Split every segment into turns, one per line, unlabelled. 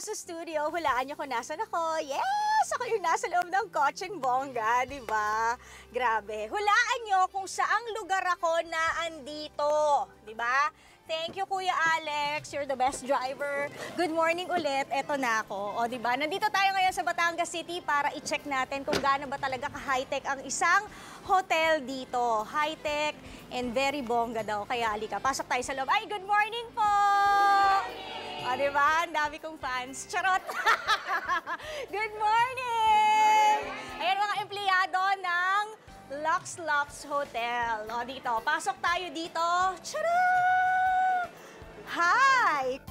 sa studio, hulaan niyo kung nasan ako. Yes! Ako yung nasa loob ng kotseng bongga, di ba? Grabe. Hulaan niyo kung saang lugar ako na andito, di ba? Thank you, Kuya Alex. You're the best driver. Good morning ulit. Eto na ako. O, di ba? Nandito tayo ngayon sa Batangas City para i-check natin kung gaano ba talaga ka-high-tech ang isang hotel dito. High-tech and very bongga daw. Kaya alika, pasok tayo sa loob. Ay, good morning po! O, di ba? Ang dami kong fans. Charot! good morning! Ayan mga empleyado ng Lux Lux Hotel. O, dito. Pasok tayo dito. Charot! Hi!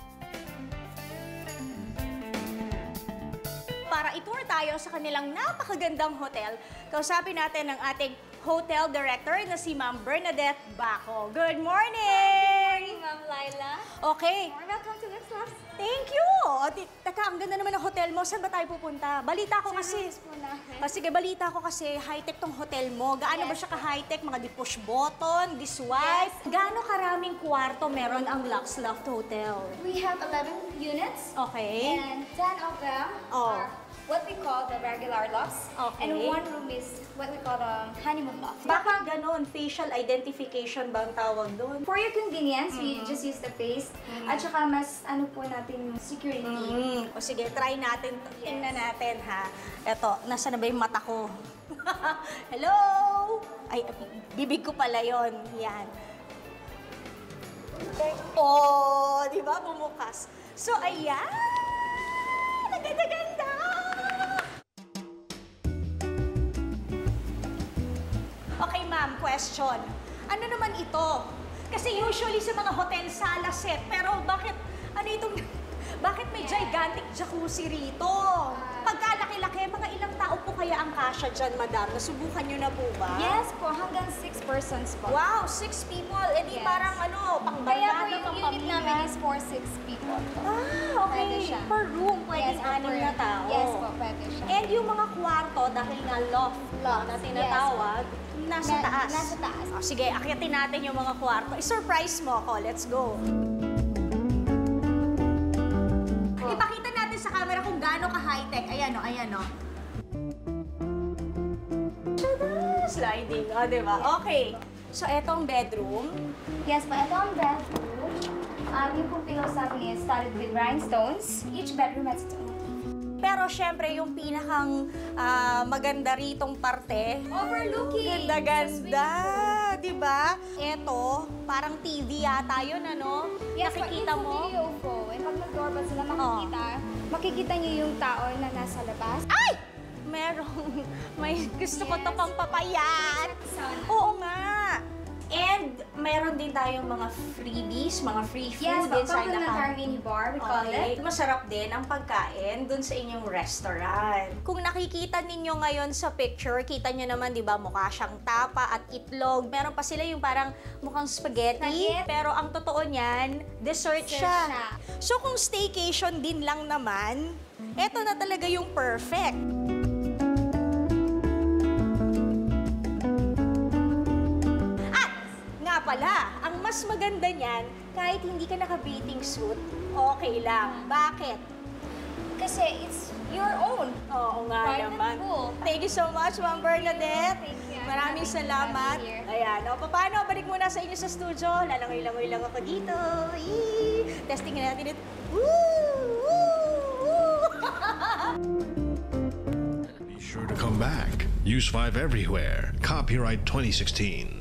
Para itour tayo sa kanilang napakagandang hotel, kausapin natin ang ating hotel director na si Ma'am Bernadette Baco. Good morning!
Ma'am Laila.
Okay,
Welcome to Lux Lux.
Di, teka, ang ganda naman ng hotel mo. Saan ba tayo pupunta? Balita ko kasi...
namin.
Ah, sige, balita ko kasi high-tech tong hotel mo. Gaano ba
Yes.
siya ka-high-tech? Mga di push button, di swipe? Gaano karaming kwarto meron ang Lux Loft Hotel?
We have 11 units.
Okay.
And 10 of them
Oh.
are what we call the regular lofts.
Okay.
And one room is what we call the honeymoon loft.
Bakit ganon? Facial identification ba ang tawag doon?
For your convenience,
Mm-hmm.
we just use the face. At saka mas ano po natin security.
Mm. O sige, try natin. to. Tingnan natin ha. Eto, nasa na ba yung mata ko? Hello? Ay, bibig ko pala yon. Yan. Oh, di ba? Bumukas. So, ayan! Question. Ano naman ito? Kasi usually sa mga hotel sala set, pero bakit, ano itong, bakit may gigantic jacuzzi rito? Pagkalaki-laki, mga ilang tao po kaya ang kasya dyan, madam? Nasubukan nyo na po ba?
Yes po, hanggang 6 persons po.
Wow, six people. Eh di
Yes.
parang pang
unit
pamilya.
namin is for 6 people.
Ah, okay.
Pwede siya.
Per room, pwedeng
Yes
anim
per-
na tao.
Yes po, pwede siya.
And yung mga kwarto, dahil nga loft
Loft,
na tinatawag, nasa
Na-
taas.
nasa taas.
Oh, sige, akyatin natin yung mga kwarto. I-surprise mo ako. Let's go.
Oh.
Ipakita natin sa camera kung gaano ka-high-tech. Ayan o, ayan o. Tada! Sliding, o, di ba? Okay. So, etong bedroom.
Yes po, ito ang bedroom. Yung pong namin is studded with rhinestones. Each bedroom has its own.
Pero syempre, yung pinakang ah, maganda ritong parte,
Overlooking!
Ganda-ganda, di ba? Ito, parang TV yata yun, ano?
Yes,
Nakikita mo? Oh.
it's a video po. And pag nag-doorbell sila makikita, makikita niyo yung tao na nasa labas.
Ay! Merong, may gusto ko to
Yes.
pang papayat. Oo nga. And meron din tayong mga freebies, mga free food
Yes,
inside the
complimentary mini bar, we call
Okay.
it.
Masarap din ang pagkain dun sa inyong restaurant. Kung nakikita ninyo ngayon sa picture, kita nyo naman, di ba, mukha siyang tapa at itlog. Meron pa sila yung parang mukhang spaghetti.
Spaghetti.
Pero ang totoo niyan, dessert,
Dessert
siya.
siya.
So kung staycation din lang naman, eto na talaga yung perfect. Pala, ang mas maganda niyan, kahit hindi ka naka-bathing suit, okay lang. Bakit?
Kasi it's your own.
Oo nga
Private
naman.
pool.
Thank you so much, Ma'am Bernadette.
Thank you.
Maraming
Thank
salamat. Ayan, o, paano? Balik muna sa inyo sa studio. Lalangoy-langoy lang ako dito. Yee! Testing natin ito. Woo! Woo!
Be sure to come back. Use 5 everywhere. Copyright 2016.